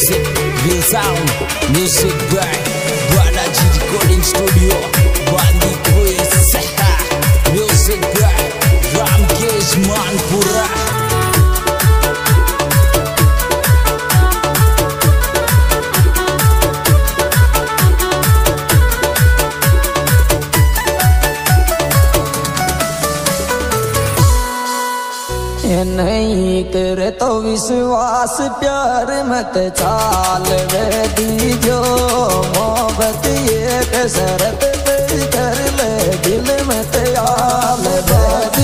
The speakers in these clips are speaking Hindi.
Music, Bill Sound, Music by Brother Gigi Collins Studio, Bandy Quiz, Music by Ram Gage नहीं, तेरे तो विश्वास प्यार मत चाल रे दीजो। मोहब्बत ये कसरत कर ले, दिल मत आल रे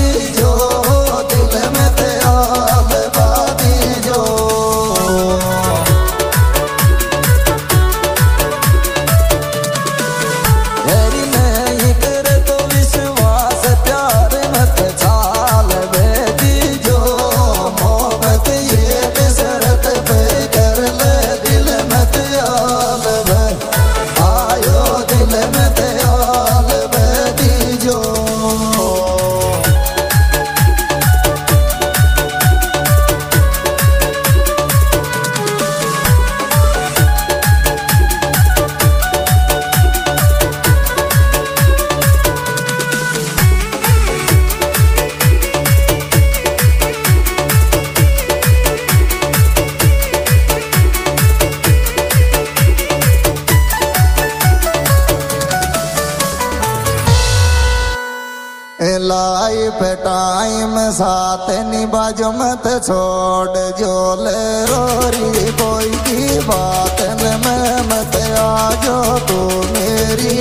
पे टाइम साथ निभाज मत छोड़, जो ले रोरी कोई की बात न मैं मत आजो तू मेरी।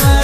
मैं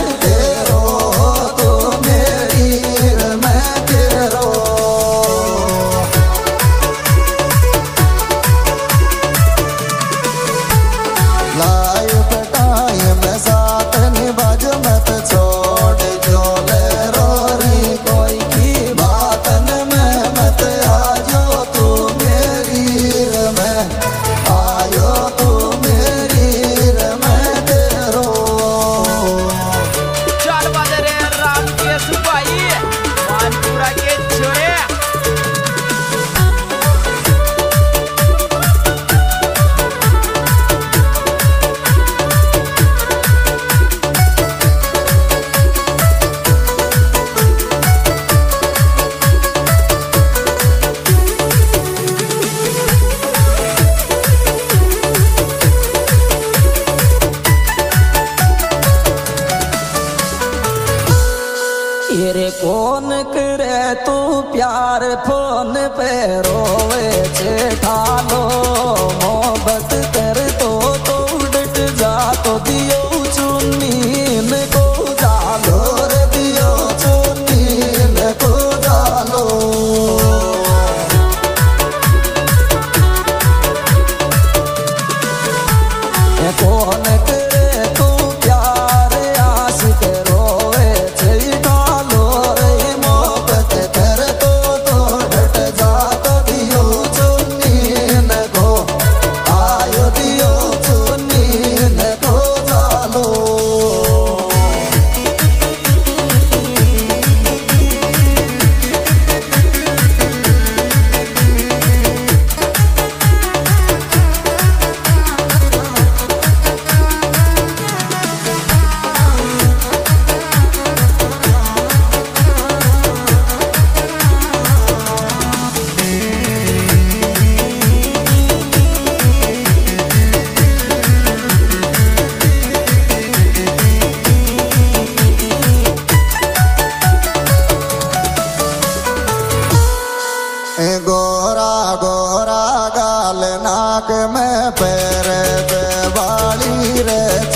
இருக்கிற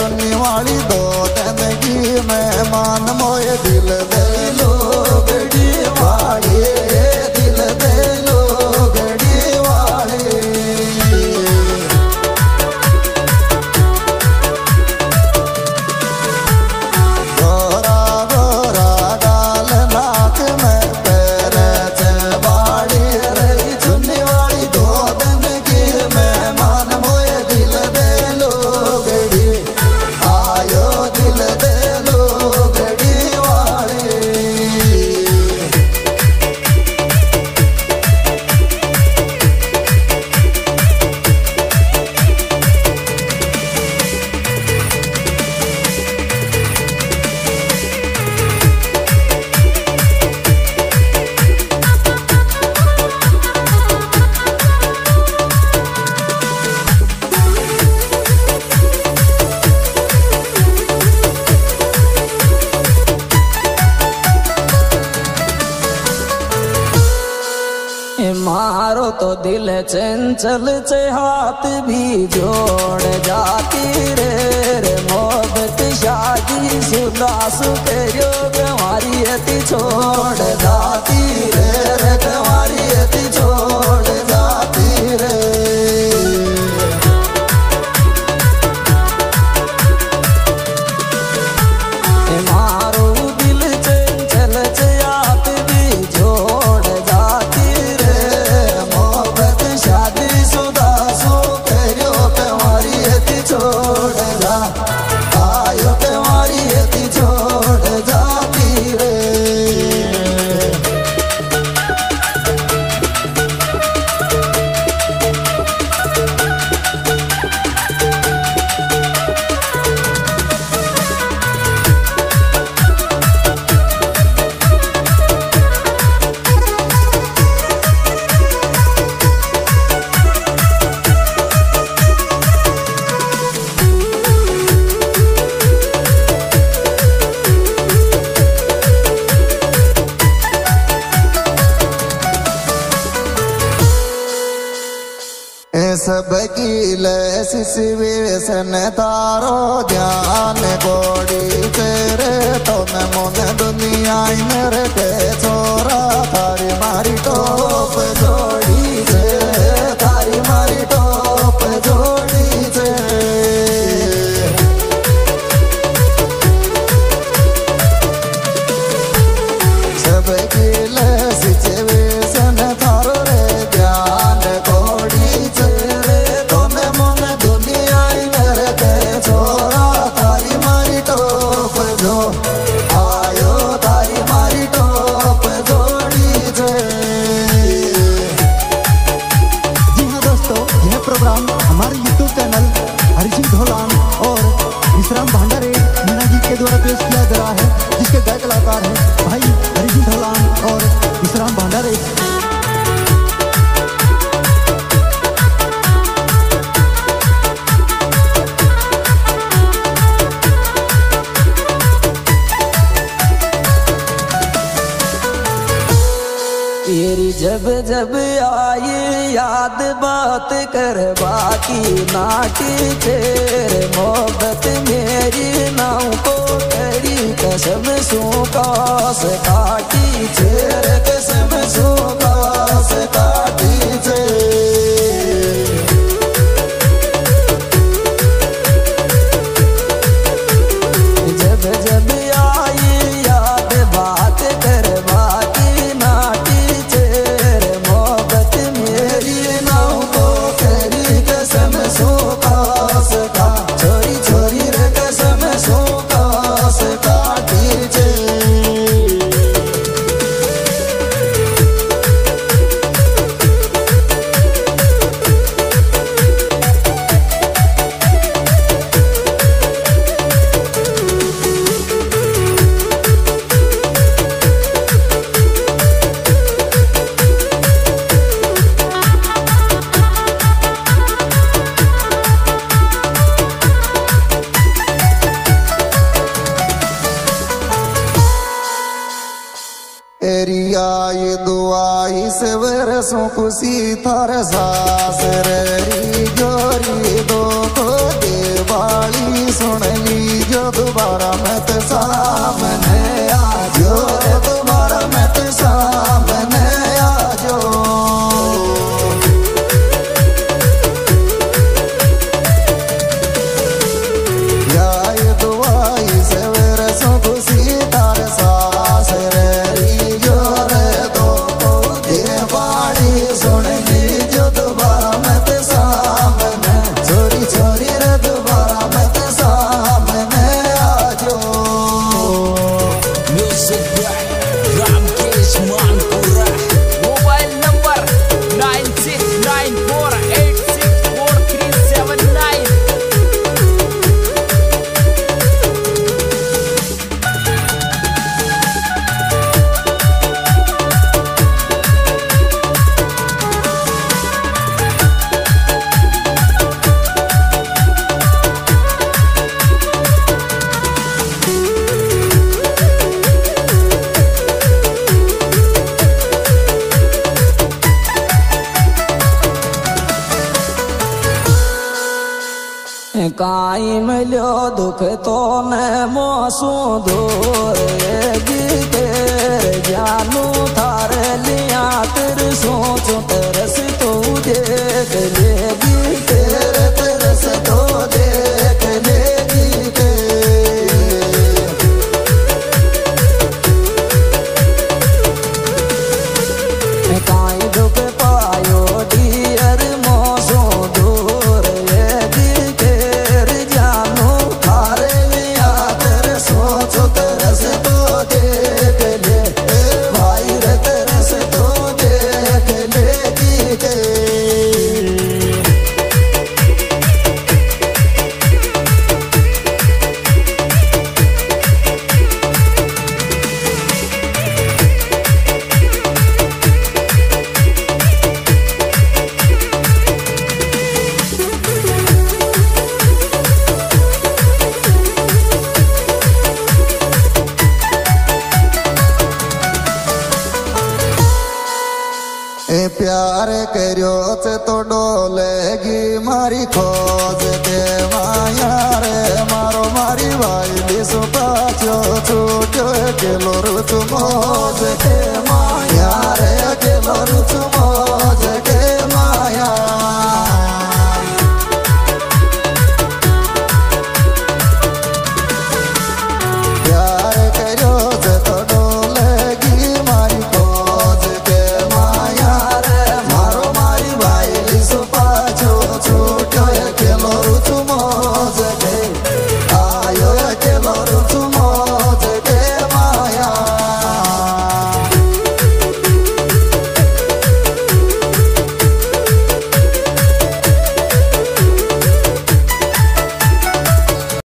दिल चंचल से हाथ भी जोड़ जाती रे रे। मोहब्बत शादी सुना सुख योग हमारी अति छोड़ जाती रे रे। हमारी अति छोड़ जाती रे। सब कीलस सिवेशन तारो ध्यान गोड़ी तेरे तो मैं मन दुनिया मेरे के छोरा थारी मारी टोप जोड़ी। हमारे यूट्यूब चैनल हरिसिंह धोलान और विश्राम भांडारे मीना जी के द्वारा पेश किया जा रहा है, जिसके गाय कलाकार हैं भाई हरिसिंह धोलान और विश्राम भांडारे। जब जब आई याद बात कर बाकी नाटी तेरे मोहब्बत मेरी नाव को तेरी कसम सुकास काटी तेरे कसम सुकास काटी थे वरसों खुशी थार ને મોસું ધોરે ગીતે જાનું તારે લિયા તિરસું છું તરસ તું જે cause